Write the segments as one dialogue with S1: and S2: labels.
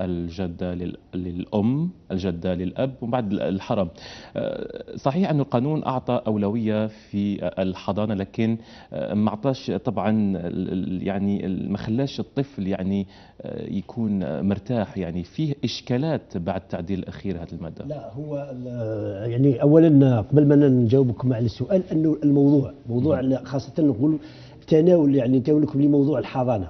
S1: الجدة لل- للأم الجدة للأب وبعد الحرم. آه، صحيح أن القانون أعطى أولوية في الحضانة لكن آه، ما أعطاش طبعا يعني ما خلاش الطفل يعني آه، يكون آه، مرتاح. يعني فيه إشكالات بعد التعديل الأخير هذه المادة.
S2: لا هو يعني اولا قبل ما نجاوبكم على السؤال أنه الموضوع موضوع خاصة نقول تناول يعني تناولكم لموضوع الحضانة.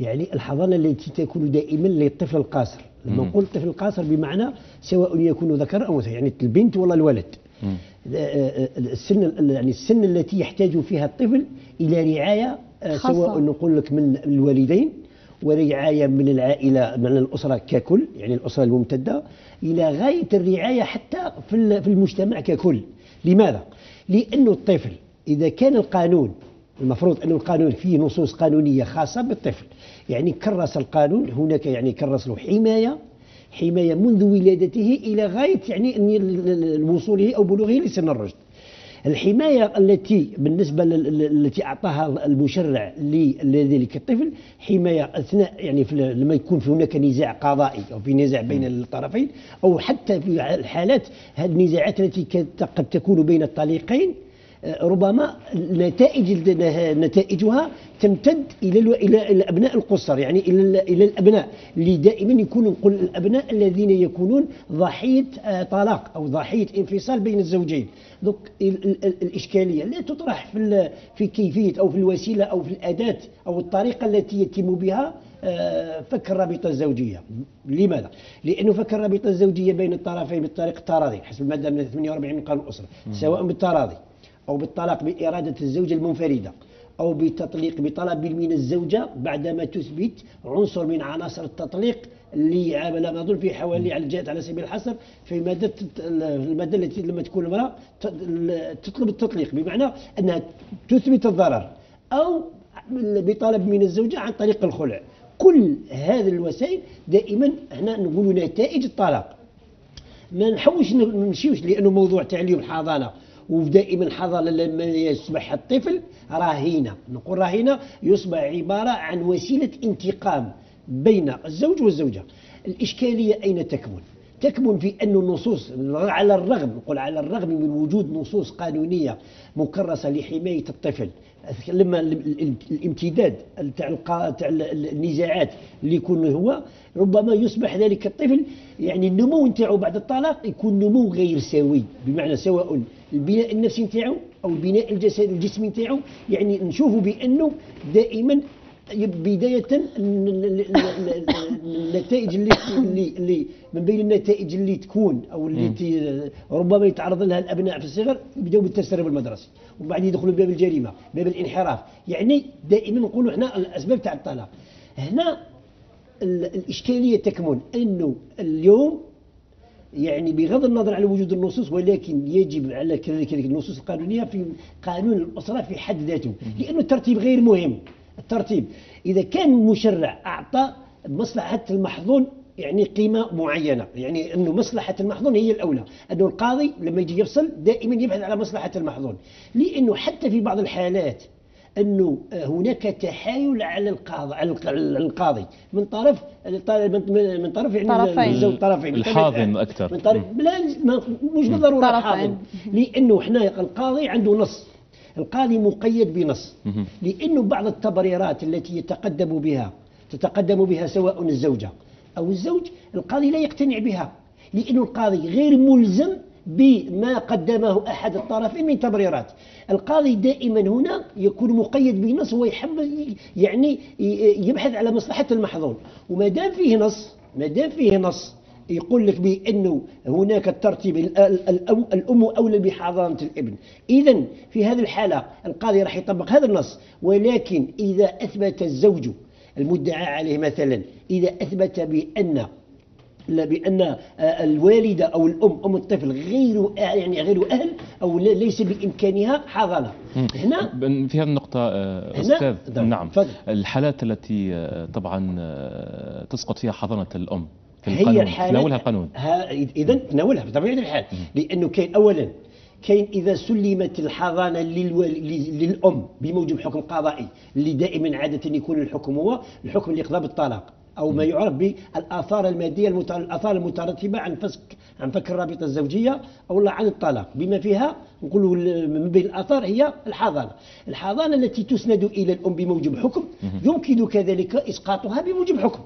S2: يعني الحضانة التي تكون دائما للطفل القاصر لما. نقول الطفل القاصر بمعنى سواء يكون ذكر أو أنثى يعني البنت ولا الولد
S1: مم.
S2: السن يعني السن التي يحتاج فيها الطفل إلى رعاية آه،
S3: خاصة.
S2: سواء نقول لك من الوالدين ورعاية من العائلة من الأسرة ككل يعني الأسرة الممتدة إلى غاية الرعاية حتى في ال- في المجتمع ككل لماذا؟ لأنه الطفل إذا كان القانون المفروض أن القانون فيه نصوص قانونية خاصة بالطفل. يعني كرس القانون هناك يعني كرس له حماية حماية منذ ولادته إلى غاية يعني وصوله أو بلوغه لسن الرشد. الحماية التي بالنسبة التي أعطاها المشرع لذلك الطفل حماية أثناء يعني لما يكون في هناك نزاع قضائي أو في نزاع بين الطرفين أو حتى في الحالات هذه النزاعات التي قد تكون بين الطليقين ربما نتائج نتائجها تمتد إلى إلى الابناء القصر يعني إلى ال- إلى الأبناء اللي دائما يكونوا نقول الأبناء الذين يكونون ضحية آه، طلاق أو ضحية انفصال بين الزوجين. دوك ال- ال- ال- الإشكالية لا تطرح في في كيفية أو في الوسيلة أو في الأداة أو الطريقة التي يتم بها آه، فك الرابطة الزوجية. لماذا؟ لأنه فك الرابطة الزوجية بين الطرفين بالطريق التراضي حسب المادة 48 من قانون الأسرة سواء بالتراضي. أو بالطلاق بإرادة الزوجة المنفردة أو بتطليق بطلب من الزوجة بعدما تثبت عنصر من عناصر التطليق اللي على ما أظن في حوالي على الجهات على سبيل الحصر في مادة المادة التي لما تكون المرأة ت- تطلب التطليق بمعنى أنها تثبت الضرر أو بطلب من الزوجة عن طريق الخلع. كل هذه الوسائل دائما هنا نقول نتائج الطلاق. ما نحوش نمشيوش لأنه موضوع تعليم الحضانه ودائما الحضانه لما يصبح الطفل رهينه نقول رهينه يصبح عبارة عن وسيلة انتقام بين الزوج والزوجة. الإشكالية أين تكمن؟ تكمن في أن النصوص على الرغم نقول على الرغم من وجود نصوص قانونية مكرسة لحماية الطفل لما ال- ال- الامتداد تاع تاع ال- النزاعات اللي يكون هو ربما يصبح ذلك الطفل يعني النمو نتاعو بعد الطلاق يكون نمو غير سوي بمعنى سواء البناء النفسي نتاعو أو البناء الجسد الجسمي نتاعو يعني نشوفوا بأنه دائما بداية ال- ال- ال- ال- النتائج اللي, اللي, اللي من بين النتائج اللي تكون أو اللي ربما يتعرض لها الأبناء في الصغر يبدأوا بالتسرب المدرسي وبعد يدخلوا باب الجريمة باب الانحراف. يعني دائما نقولوا إحنا الأسباب تاع الطلاق. هنا ال- الإشكالية تكمن أنه اليوم يعني بغض النظر على وجود النصوص ولكن يجب على كذلك النصوص القانونية في قانون الأسرة في حد ذاته لأنه الترتيب غير مهم. الترتيب. إذا كان المشرع أعطى مصلحة المحظون يعني قيمة معينة يعني إنه مصلحة المحظون هي الأولى. أنه القاضي لما يجي يفصل دائما يبحث على مصلحة المحظون. لأنه حتى في بعض الحالات إنه هناك تحايل على القاضي على الق- على القاضي. من طرف من طرف يعني
S3: طرفين.
S2: الزوج طرفين.
S1: الحاضن أكثر.
S2: من طرف لا مش بالضرورة
S3: طرفين.
S2: الحاضن لأنه إحنا القاضي عنده نص. القاضي مقيد بنص. لأنه بعض التبريرات التي يتقدم بها تتقدم بها سواء الزوجه أو الزوج القاضي لا يقتنع بها. لأن القاضي غير ملزم بما قدمه أحد الطرفين من تبريرات. القاضي دائما هنا يكون مقيد بنص ويحب يعني يبحث على مصلحة المحظون وما دام فيه نص ما دام فيه نص يقول لك بأنه هناك الترتيب ال- ال- الأم, الأم أولى بحضانة الإبن. إذا في هذه الحالة القاضي راح يطبق هذا النص ولكن إذا أثبت الزوج المدعى عليه مثلا إذا أثبت بأن لا بأن آه، الوالدة أو الأم أم الطفل غير يعني غير أهل أو ليس بإمكانها حضانة. هنا
S1: في هذه النقطة آه، أستاذ
S2: نعم، تفضل.
S1: الحالات التي آه، طبعا تسقط فيها حضانة الأم في
S2: هي
S1: القانون
S2: الحالات
S1: تناولها القانون
S2: إذا تناولها بطبيعة الحال. لأنه كاين أولا كاين إذا سلمت الحضانة للول... ل- للأم بموجب حكم قضائي اللي دائما عادة يكون الحكم هو الحكم اللي يقضى بالطلاق أو ما يعرف بالآثار المادية الآثار المترتبة عن فسك عن فك الرابطة الزوجية أو عن الطلاق. بما فيها نقولوا من بين الآثار هي الحضانة. الحضانة التي تسند إلى الأم بموجب حكم يمكن كذلك إسقاطها بموجب حكم.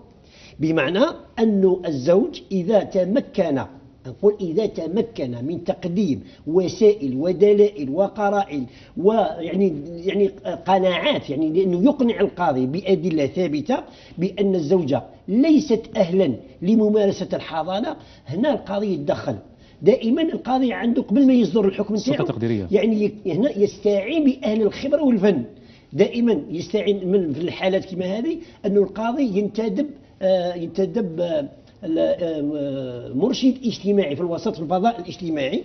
S2: بمعنى أن الزوج إذا تمكن نقول إذا تمكن من تقديم وسائل ودلائل وقرائن ويعني يعني قناعات يعني لأنه يقنع القاضي بأدلة ثابتة بأن الزوجة ليست أهلا لممارسة الحضانة هنا القاضي يتدخل دائما القاضي عنده قبل ما يصدر الحكم نتاعو
S1: تقديرية.
S2: يعني هنا يستعين بأهل الخبرة والفن دائما يستعين من في الحالات كما هذه أن القاضي ينتدب آه، ينتدب آه، آه، مرشد اجتماعي في الوسط في الفضاء الاجتماعي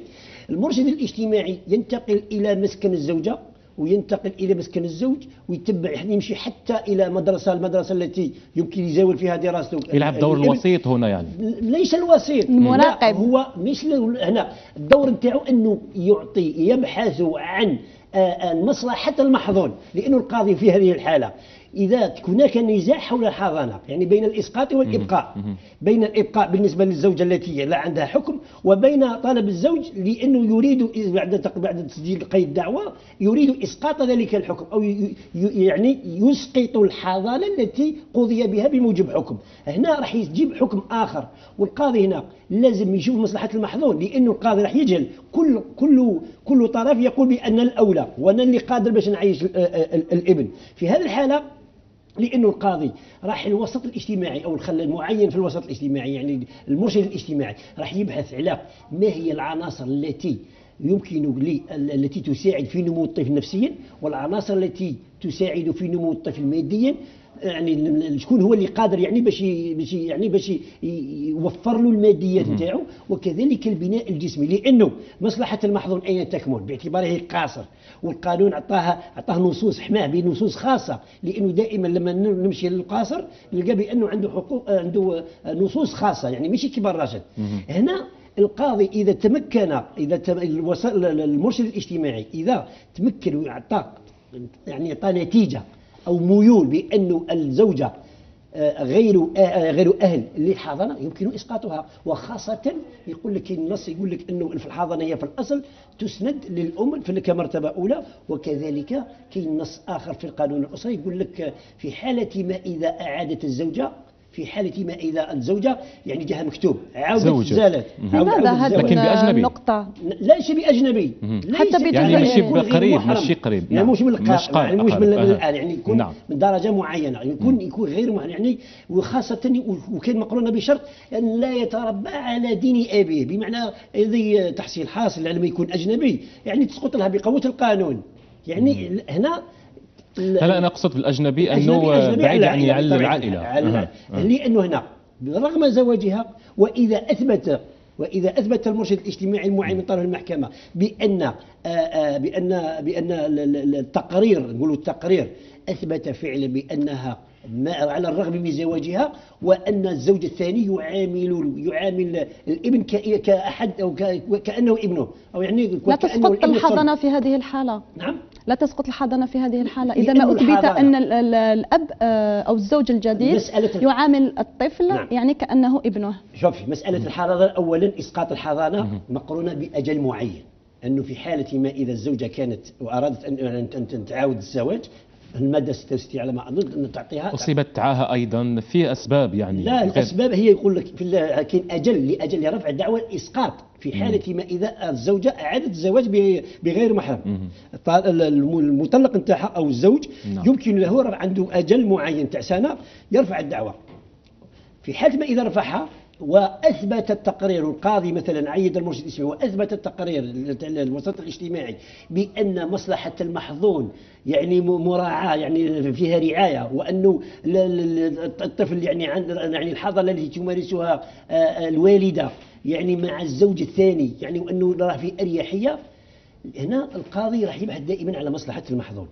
S2: المرشد الاجتماعي ينتقل إلى مسكن الزوجة وينتقل إلى مسكن الزوج ويتبع يعني يمشي حتى إلى مدرسة المدرسة التي يمكن يزاول فيها دراسته
S1: يلعب دور. الوسيط هنا يعني
S2: ليس الوسيط
S3: المراقب.
S2: هو مش هنا الدور نتاعو إنه يعطي يبحث عن مصلحة المحظون لأنه القاضي في هذه الحالة إذا هناك نزاع حول الحضانة يعني بين الإسقاط والإبقاء. بين الإبقاء بالنسبة للزوجة التي لا عندها حكم وبين طلب الزوج لأنه يريد بعد بعد تسجيل قيد دعوة يريد إسقاط ذلك الحكم أو يعني يسقط الحضانة التي قضي بها بموجب حكم. هنا راح يجيب حكم آخر والقاضي هنا لازم يشوف مصلحة المحظون لأنه القاضي راح يجهل كل كل كل طرف يقول بأن الأولى وأنا اللي قادر باش نعيش ال- ال- الإبن. في هذه الحالة لأنه القاضي راح الوسط الاجتماعي أو الخل المعين في الوسط الاجتماعي يعني المرشد الاجتماعي راح يبحث على ما هي العناصر التي يمكن لي التي تساعد في نمو الطفل نفسيا والعناصر التي تساعد في نمو الطفل ماديا يعني شكون هو اللي قادر يعني باش باش يعني باش يوفر له الماديات نتاعو وكذلك البناء الجسمي لأنه مصلحة المحظون أين تكمن؟ باعتباره قاصر والقانون عطاها عطاه نصوص حماه بنصوص خاصة لأنه دائما لما نمشي للقاصر نلقى بأنه عنده حقوق عنده نصوص خاصة يعني ماشي كبار راشد. هنا القاضي إذا تمكن إذا تم- المرشد الاجتماعي إذا تمكن ويعطى يعني يعطى نتيجة أو ميول بانه الزوجه آه، غير آه، غير أهل للحضانه يمكن إسقاطها. وخاصة يقول لك النص يقول لك إنه في الحضانه هي في الأصل تسند للأم في كمرتبه أولى. وكذلك كاين نص آخر في القانون الاسري يقول لك في حالة ما إذا أعادت الزوجة في حالة ما إذا الزوجة يعني جاها مكتوب عودة
S1: زوجة.
S2: زالت
S3: لماذا
S2: عودة
S3: هذه
S2: الزواج.
S1: لكن بأجنبي.
S3: النقطة
S2: ليس بأجنبي
S3: حتى
S2: بأجنبي.
S3: يعني ماشي
S2: محرم.
S1: ماشي قريب.
S2: يعني
S1: نعم.
S2: مش من
S1: مش قريب،
S2: يعني مش من. الآن يعني يكون
S1: نعم.
S2: من درجة معينة يكون يكون غير محرم يعني وخاصة وكان مقرونة بشرط أن لا يتربى على دين أبيه بمعنى إذا تحصيل حاصل لما يكون أجنبي يعني تسقط لها بقوة القانون يعني هنا
S1: لا لا أنا
S2: أقصد
S1: بالأجنبي
S2: أنه
S1: بعيد عن عن
S2: طبعاً،
S1: العائلة
S2: على. لأنه هنا رغم زواجها وإذا أثبت وإذا أثبت المرشد الاجتماعي المعين من طرف المحكمة بأن آه، آه، ال- ال- التقرير نقولوا التقرير أثبت فعلا بأنها ما على الرغم من زواجها وأن الزوج الثاني يعامل يعامل الابن كأ- كأحد أو كأنه ابنه. أو يعني
S3: لا تسقط. الحضانة في هذه الحالة.
S2: نعم.
S3: لا تسقط الحضانة في هذه الحالة. إذا ما أثبت أن ال- ال- الأب آه، أو الزوج الجديد يعامل الطفل
S2: نعم.
S3: يعني كأنه ابنه.
S2: شوفي مسألة الحضانة أولا إسقاط الحضانة مقرونة بأجل معين. أنه في حالة ما إذا الزوجة كانت وأرادت أن تعاود الزواج المادة 66 على ما أظن أن تعطيها
S1: أصيبت عاهه أيضا في أسباب يعني.
S2: لا الأسباب هي يقول لك في كاين أجل لأجل رفع الدعوة الإسقاط في حالة ما إذا الزوجة أعادت الزواج بغير محرم. المطلق نتاعها أو الزوج
S1: نعم.
S2: يمكن له عنده أجل معين تاع سنة يرفع الدعوة. في حال ما إذا رفعها وأثبت التقرير القاضي مثلا عيد المرشد الإسلامي وأثبت التقرير ال- الوسط الاجتماعي بأن مصلحة المحظون يعني مراعاة يعني فيها رعاية وأنه الطفل يعني يعني الحضانة التي تمارسها آه، آه، الوالدة يعني مع الزوج الثاني يعني وأنه راه في أريحية هنا القاضي راح يبحث دائما على مصلحة المحظون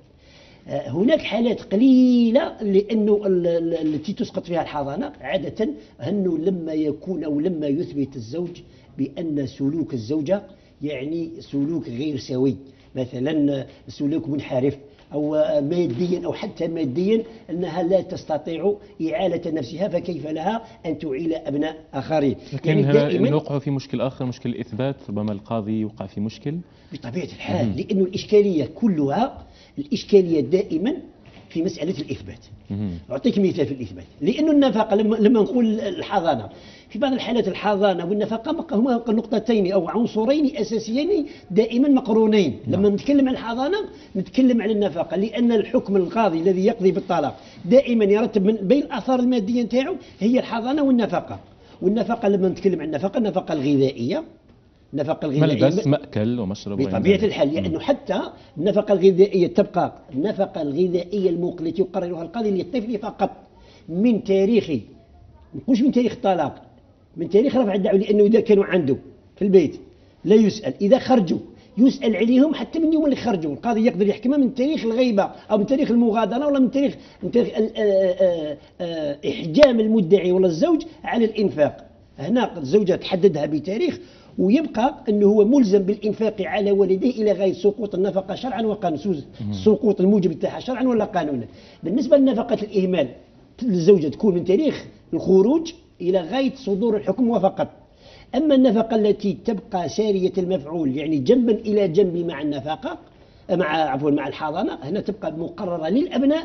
S2: هناك حالات قليلة لأنه ال- ال- التي تسقط فيها الحضانة عادة أنه لما يكون أو لما يثبت الزوج بأن سلوك الزوجة يعني سلوك غير سوي. مثلا سلوك منحرف أو ماديا أو حتى ماديا أنها لا تستطيع إعالة نفسها فكيف لها أن تعيل أبناء آخرين؟
S1: لكن
S2: يعني دائما
S1: نوقع في مشكل آخر مشكل الإثبات. ربما القاضي يوقع في مشكل.
S2: بطبيعة الحال لأن الإشكالية كلها الإشكالية دائما في مسألة الإثبات. أعطيك مثال في الإثبات. لأن النفقة لما, لما نقول الحضانة في بعض الحالات الحضانة والنفقة هما نقطتين أو عنصرين أساسيين دائما مقرونين. لما نتكلم عن الحضانة نتكلم عن النفقة لأن الحكم القاضي الذي يقضي بالطلاق دائما يرتب من بين الآثار المادية نتاعو هي الحضانة والنفقة. والنفقة لما نتكلم عن النفقة النفقة الغذائية النفقة الغذائية
S1: ملبس مأكل ومشرب
S2: بطبيعة. الحال لأنه حتى النفقة الغذائية تبقى النفقة الغذائية الموقلة التي يقررها القاضي للطفل فقط. من تاريخ ما نقولش من تاريخ الطلاق من تاريخ رفع الدعوة لأنه إذا كانوا عنده في البيت لا يسأل. إذا خرجوا يسأل عليهم حتى من يوم اللي خرجوا. القاضي يقدر يحكمها من تاريخ الغيبة أو من تاريخ المغادرة ولا من تاريخ من تاريخ آه، آه، آه، إحجام المدعي ولا الزوج على الإنفاق. هنا الزوجة تحددها بتاريخ ويبقى أنه هو ملزم بالإنفاق على والديه إلى غاية سقوط النفقة شرعا وقانونا سقوط الموجب تاعها شرعا ولا قانونا؟ بالنسبة لنفقة الإهمال الزوجة تكون من تاريخ الخروج إلى غاية صدور الحكم وفقط. أما النفقة التي تبقى سارية المفعول يعني جنبا إلى جنب مع النفقة مع عفوا مع الحضانة هنا تبقى مقررة للأبناء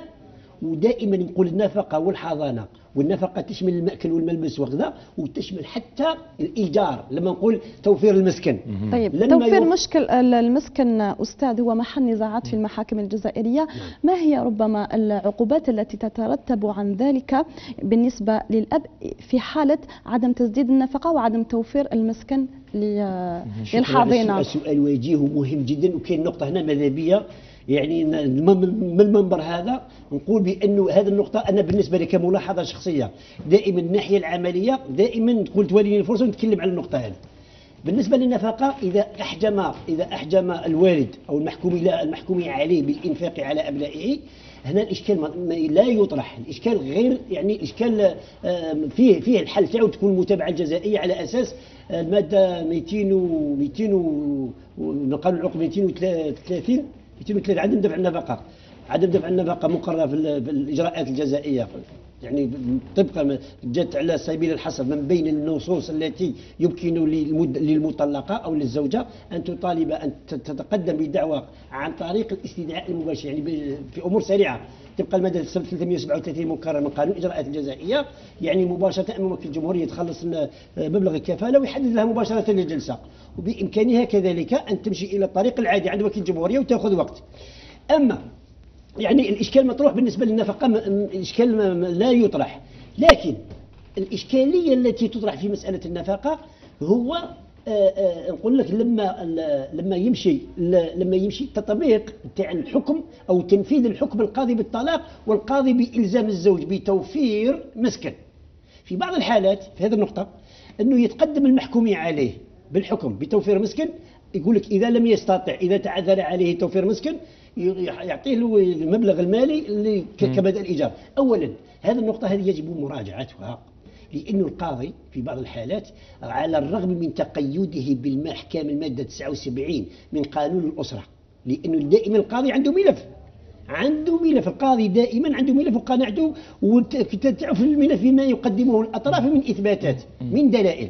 S2: ودائما نقول النفقة والحضانة والنفقة تشمل المأكل والملبس وكذا وتشمل حتى الإيجار لما نقول توفير المسكن.
S3: طيب
S2: لما
S3: توفير
S2: يوف-
S3: مشكل ال- المسكن أستاذ هو محل نزاعات في المحاكم الجزائرية. ما هي ربما العقوبات التي تترتب عن ذلك بالنسبة للأب في حالة عدم تسديد النفقة وعدم توفير المسكن. للحاضنة؟
S2: السؤال سؤال وجيه ومهم جدا وكاين نقطة هنا مذهبية يعني من من المنبر هذا نقول بأنه هذه النقطة أنا بالنسبة لي كملاحظة شخصية دائما الناحية العملية دائما تقول توليني الفرصة نتكلم على النقطة هذه. بالنسبة للنفقة إذا أحجم إذا أحجم الوالد أو المحكوم المحكوم عليه بالإنفاق على أبنائه هنا ما- لا يطرح. الإشكال غير يعني الإشكال آم، فيه فيه الحل تاعو تكون المتابعة الجزائية على أساس المادة 200 و 200 و- قانون العقوبة 230 203 عدم دفع النفقة. عدم دفع النفقة مقررة في الإجراءات الجزائية. يعني طبقا جت على سبيل الحصر من بين النصوص التي يمكن للمطلقة أو للزوجة أن تطالب أن تتقدم بدعوى عن طريق الاستدعاء المباشر يعني في أمور سريعة. تبقى المادة 337 مكررة من قانون الإجراءات الجزائية يعني مباشرة أمام وكيل الجمهورية يتخلص من مبلغ الكفالة ويحدد لها مباشرة للجلسة. وبإمكانها كذلك أن تمشي إلى الطريق العادي عند وكيل الجمهورية وتأخذ وقت. أما يعني الإشكال مطروح بالنسبة للنفقة الإشكال لا يطرح. لكن الإشكالية التي تطرح في مسألة النفقة هو آه، آه، نقول لك لما لما يمشي لما يمشي التطبيق تاع الحكم أو تنفيذ الحكم القاضي بالطلاق والقاضي بإلزام الزوج بتوفير مسكن. في بعض الحالات في هذه النقطة أنه يتقدم المحكوم عليه بالحكم بتوفير مسكن يقول لك إذا لم يستطع إذا تعذر عليه توفير مسكن يعطيه له المبلغ المالي اللي ك- كبدء الإيجار. أولا هذه النقطة هذه يجب مراجعتها لأن القاضي في بعض الحالات على الرغم من تقيده بالمحكمة المادة 79 من قانون الأسرة لأنه دائما القاضي عنده ملف عنده ملف. القاضي دائما عنده ملف وقناعته وتعرف الملف بما يقدمه الأطراف من إثباتات من دلائل.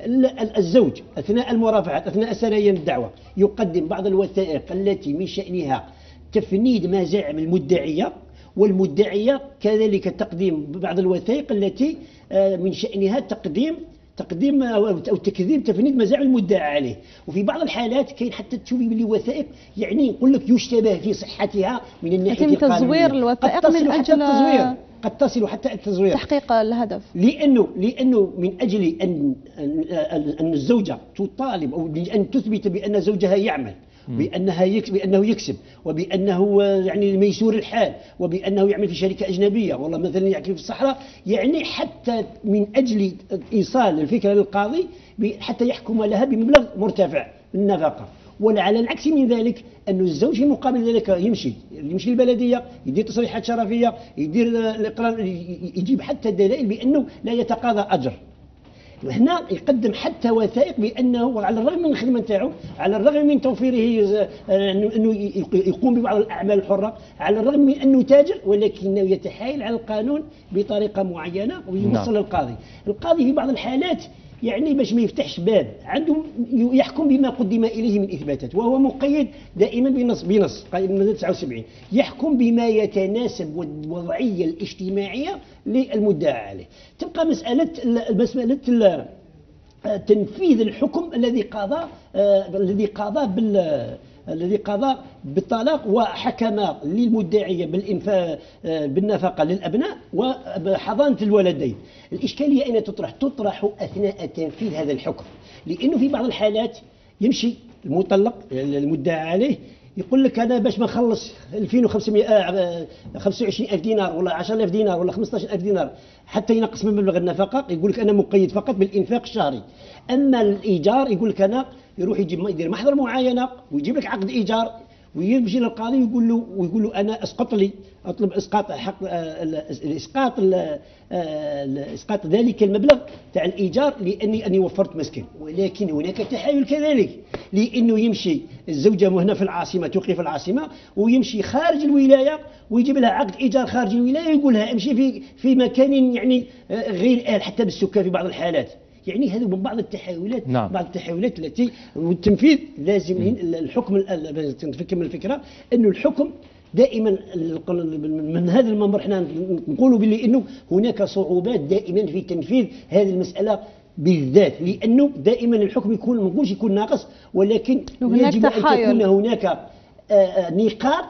S2: ال- ال- الزوج أثناء المرافعات أثناء سريان الدعوة يقدم بعض الوثائق التي من شأنها تفنيد مزاعم المدعية والمدعية كذلك تقديم بعض الوثائق التي آه، من شأنها تقديم تقديم أو أو تكذيب تفنيد مزاعم المدعى عليه. وفي بعض الحالات كاين حتى تشوفي بلي وثائق يعني نقول لك يشتبه في صحتها من الناحية
S3: يتم تزوير. الوثائق من
S2: حتى
S3: أجل-
S2: التزوير قد تصل حتى التزوير.
S3: تحقيق الهدف.
S2: لأنه لأنه من أجل أن أن أن الزوجة تطالب أو ان تثبت بأن زوجها يعمل. بأنها يكسب بأنه يكسب وبأنه يعني ميسور الحال وبأنه يعمل في شركة أجنبية. والله مثلا يعمل في الصحراء يعني حتى من أجل إيصال الفكرة للقاضي حتى يحكم لها بمبلغ مرتفع من النفقة. وعلى العكس من ذلك أن الزوج في مقابل ذلك يمشي يمشي للبلدية يدير تصريحات شرفية يدير الإقرار يجيب حتى الدلائل بأنه لا يتقاضى أجر. هنا يقدم حتى وثائق بأنه على الرغم من الخدمة نتاعو على الرغم من توفيره آه، انه يق- يقوم ببعض الأعمال الحرة على الرغم من أنه تاجر ولكنه يتحايل على القانون بطريقة معينة ويوصل
S1: نعم.
S2: للقاضي القاضي في بعض الحالات يعني باش ما يفتحش باب. عنده يحكم بما قدم إليه من إثباتات وهو مقيد دائما بنص بنص قائد من 79 يحكم بما يتناسب والوضعيه الاجتماعية للمدعى عليه. تبقى مسألة ال- مسألة ال- تنفيذ الحكم الذي قضى آه، الذي قضى بال الذي قضى بالطلاق وحكم للمدعية بالإنفاق بالنفقة للأبناء وحضانة الولدين. الإشكالية أين تطرح؟ تطرح أثناء تنفيذ هذا الحكم. لأنه في بعض الحالات يمشي المطلق المدعى عليه يقول لك أنا باش ما نخلص 2500 آه، 25000 دينار ولا 10000 دينار ولا 15000 دينار حتى ينقص من مبلغ النفقة يقول لك أنا مقيد فقط بالإنفاق الشهري. أما الإيجار يقول لك أنا يروح يجيب يدير محضر معاينة ويجيب لك عقد إيجار ويمشي للقاضي ويقول له ويقول له أنا أسقط لي أطلب إسقاط حق إسقاط إسقاط ذلك المبلغ تاع الإيجار لاني أني وفرت مسكن ولكن هناك تحايل كذلك لأنه يمشي الزوجة هنا في العاصمة تقي في العاصمة ويمشي خارج الولاية ويجيب لها عقد إيجار خارج الولاية ويقول لها امشي في في مكان يعني غير أهل حتى بالسكان في بعض الحالات. يعني هذا من بعض التحايلات
S1: نعم.
S2: بعض التحايلات التي والتنفيذ لازم الحكم ال- ال- نكمل الفكرة إنه الحكم دائما ال- من هذا المنبر إحنا نقولوا باللي إنه هناك صعوبات دائما في تنفيذ هذه المسألة بالذات لأنه دائما الحكم يكون ما نقولش يكون ناقص ولكن يجب
S3: أن.
S2: تكون هناك آه، آه، نقاط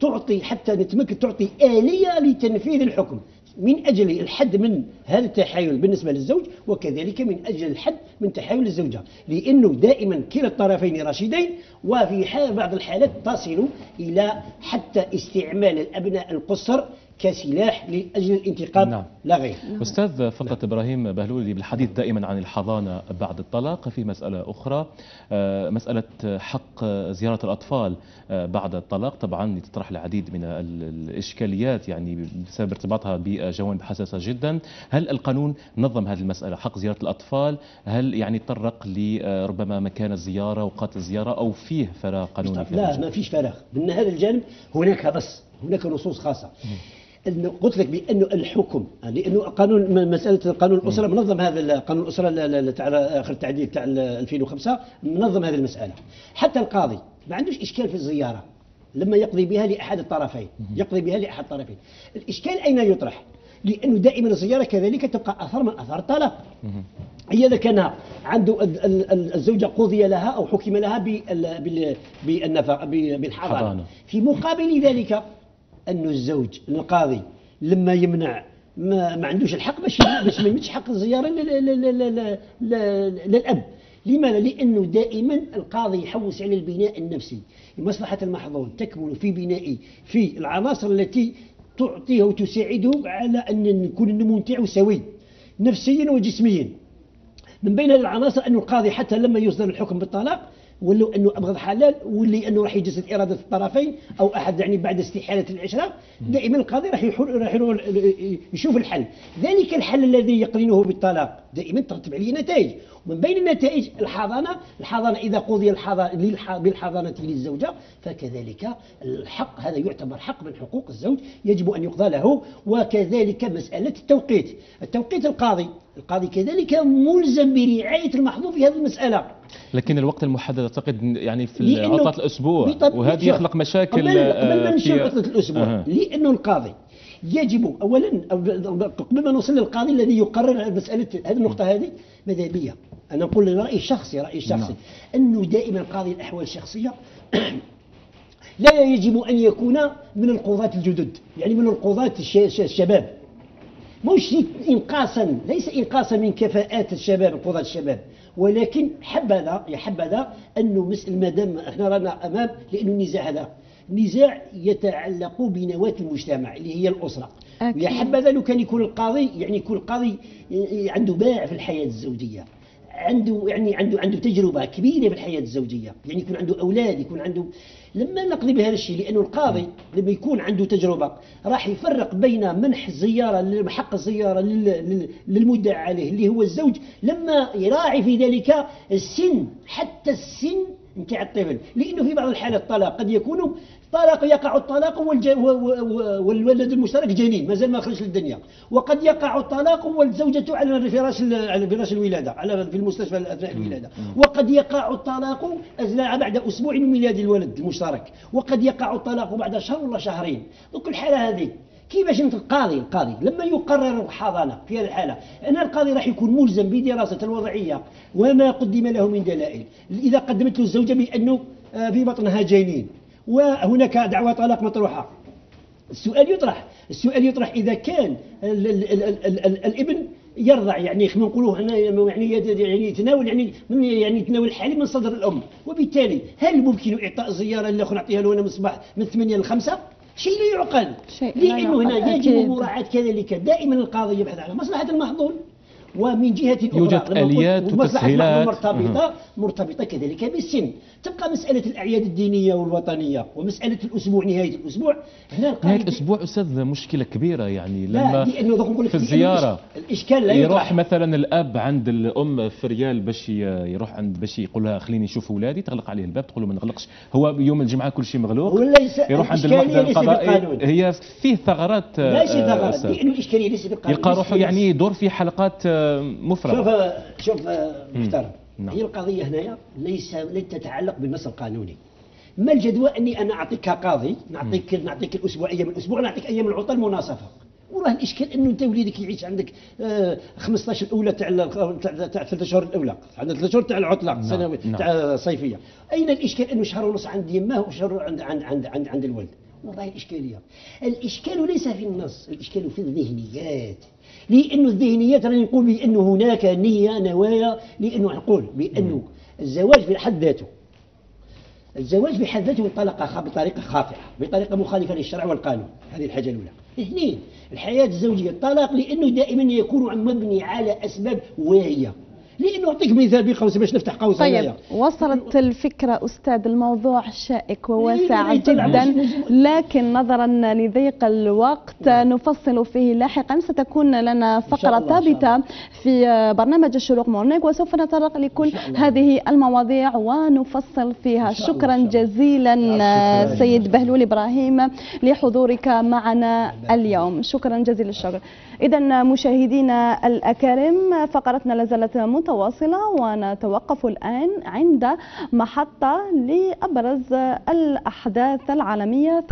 S2: تعطي حتى نتمكن تعطي آلية لتنفيذ الحكم من أجل الحد من هذا التحايل بالنسبة للزوج وكذلك من أجل الحد من تحايل الزوجة. لأنه دائما كلا الطرفين رشيدين وفي حال بعض الحالات تصل إلى حتى استعمال الأبناء القصر كسلاح لأجل الانتقام
S1: نعم.
S2: لا غير.
S1: أستاذ فضة إبراهيم بهلولي بالحديث دائما عن الحضانة بعد الطلاق في مسألة أخرى آه، مسألة حق زيارة الأطفال آه، بعد الطلاق. طبعا تطرح العديد من ال- الإشكاليات يعني بسبب ارتباطها بجوانب حساسة جدا. هل القانون نظم هذه المسألة حق زيارة الأطفال؟ هل يعني تطرق لربما مكان الزيارة أوقات الزيارة أو فيه فراغ قانوني
S2: لا؟ ما فيش فراغ. من هذا الجانب هناك نص هناك نصوص خاصة. إنه قلت لك بأنه الحكم. لأنه قانون م- مسألة قانون الأسرة منظم هذا قانون الأسرة ال- ال- تاع آخر التعديل تاع ال 2005 منظم هذه المسألة. حتى القاضي ما عندوش إشكال في الزيارة. لما يقضي بها لأحد الطرفين. يقضي بها لأحد الطرفين. الإشكال أين يطرح؟ لأنه دائما الزيارة كذلك تبقى أثر من اثار الطلاق هي إذا كان عنده ال- ال- ال- الزوجة قضي لها أو حكم لها بال- بال- بالنفقه
S1: بالحضانة.
S2: في مقابل ذلك أن الزوج القاضي لما يمنع ما, ما عندوش الحق باش باش ما يمدش حق الزيارة لل- لل- لل- لل- لل- للأب. لماذا؟ لأنه دائما القاضي يحوس على البناء النفسي. مصلحة المحظوظ تكمن في بناء في العناصر التي تعطيه وتساعده على أن يكون النمو نتاعو سوي نفسيا وجسميا. من بين هذه العناصر أن القاضي حتى لما يصدر الحكم بالطلاق ولو أنه أبغض حلال واللي أنه راح يجسد اراده الطرفين أو أحد يعني بعد استحالة العشرة دائما القاضي راح راح يشوف الحل. ذلك الحل الذي يقرنه بالطلاق. دائما ترتب عليه نتائج. ومن بين النتائج الحضانة الحضانة إذا قضي الحضانه للح- بالحضانة للزوجة فكذلك الحق هذا يعتبر حق من حقوق الزوج يجب أن يقضى له وكذلك مسألة التوقيت. التوقيت القاضي. القاضي كذلك ملزم برعاية المحظوظ في هذه المسألة.
S1: لكن الوقت المحدد أعتقد يعني في
S2: لأنه
S1: عطلة الأسبوع
S2: شوف،
S1: يخلق مشاكل
S2: قبل, ما
S1: آه،
S2: نمشي
S1: في
S2: عطلة الأسبوع
S1: أها.
S2: لأنه القاضي يجب أولا قبل ما نوصل للقاضي الذي يقرر مسألة هذه النقطة هذه ماذا بيا أنا نقول رأيي الشخصي رأيي الشخصي
S1: نعم.
S2: أنه دائما قاضي الأحوال الشخصية لا يجب أن يكون من القضاة الجدد يعني من القضاة الش- الش- الشباب مش انقاصا ليس انقاصا من كفاءات الشباب قضاة الشباب. ولكن حبذا يا حبذا انه مسألة ما دام إحنا رانا أمام لأنه النزاع هذا. نزاع يتعلق بنواة المجتمع اللي هي
S3: أكيد.
S2: يا حبذا لو كان يكون القاضي يعني يكون القاضي عنده باع في الحياة الزوجية. عنده يعني عنده عنده تجربة كبيرة في الحياة الزوجية. يعني يكون عنده أولاد يكون عنده لما نقضي بهذا الشيء لأنه القاضي لما يكون عنده تجربة راح يفرق بين منح الزيارة حق الزيارة للمدعى عليه اللي هو الزوج. لما يراعي في ذلك السن حتى السن نتاع الطفل. لأنه في بعض الحالات الطلاق قد يكون طلاق يقع الطلاق والولد المشترك جنين مازال ما خرج للدنيا. وقد يقع الطلاق والزوجة على فراش على فراش الولادة على في المستشفى أثناء الولادة. وقد يقع الطلاق بعد أسبوع من ميلاد الولد المشترك. وقد يقع الطلاق بعد شهر ولا شهرين. وكل الحالة هذه كيفاش انت القاضي؟ القاضي لما يقرر الحضانه في هذه الحالة أنا القاضي راح يكون ملزم بدراسة الوضعية وما قدم له من دلائل. إذا قدمت له الزوجة بأنه آه، في بطنها جنين وهناك دعوى طلاق مطروحة. السؤال يطرح. السؤال يطرح إذا كان ال ال ال ال ال الابن يرضع يعني خلينا نقولوا يعني يعني يتناول يعني من يعني يتناول الحليب من صدر الأم. وبالتالي هل ممكن إعطاء زيارة الاخرى نعطيها له أنا من الصباح من 8 ل 5 شيء لا يعقل. لأنه هنا يجب مراعاة كذلك دائما القاضي يبحث عن مصلحة المحظوظ ومن جهة أخرى
S1: يوجد آليات وتسهيلات.
S2: مرتبطة مرتبطة كذلك بالسن. تبقى مسألة الأعياد الدينية والوطنية ومسألة الأسبوع نهاية الأسبوع.
S1: هنا نهاية الأسبوع أستاذ مشكلة كبيرة يعني لما
S2: لا
S1: في الزيارة
S2: الإشكال لا
S1: يروح مثلا الأب عند الأم في ريال باش يروح عند باش يقول لها خليني نشوف أولادي تغلق عليه الباب تقول له ما نغلقش. هو يوم الجمعة كل شيء مغلوق يروح عند المحضر القضائي. هي فيه ثغرات
S2: لا ثغرات لأنه الإشكالية ليس بالقانون
S1: يلقى روحه يعني يدور في حلقات مفرغة.
S2: شوف شوف محترم نعم. هي القضية هنايا ليس لن تتعلق بالنص القانوني. ما الجدوى أني أنا أعطيك كقاضي نعطيك نعطيك الأسبوع أيام الأسبوع نعطيك أيام العطله المناصفه وراه الإشكال أنه أنت وليدك يعيش عندك آه 15 الأولى تاع تاع ثلاث شهور الأولى. عندنا ثلاث شهور تاع العطلة السنوية نعم. تاع الصيفية. أين الإشكال أنه شهر ونص عند يماه وشهر عند عند عند عند, عند الولد؟ والله الاشكاليه الإشكال ليس في النص الإشكال في الذهنيات. لأنه الذهنيات راني نقول بأنه هناك نية نوايا لأنه نقول بأنه الزواج في حد ذاته الزواج في حد ذاته انطلق بطريقة خاطئة بطريقة مخالفة للشرع والقانون. هذه الحاجة الأولى. اثنين الحياة الزوجية الطلاق لأنه دائما يكون مبني على أسباب واهية لأنه أعطيك مثال بقوس باش نفتح قوس
S3: طيب وصلت الفكرة أستاذ الموضوع شائك وواسع جدا. لكن نظرا لضيق الوقت نعم. نفصل فيه لاحقا. ستكون لنا فقرة ثابتة في برنامج الشروق مورنيك وسوف نتطرق لكل هذه المواضيع ونفصل فيها. شكرا جزيلا سيد بهلول إبراهيم لحضورك معنا اليوم. شكرا جزيل الشكر. اذا مشاهدينا الأكارم فقرتنا لازالت متواصلة ونتوقف الآن عند محطة لأبرز الأحداث العالمية.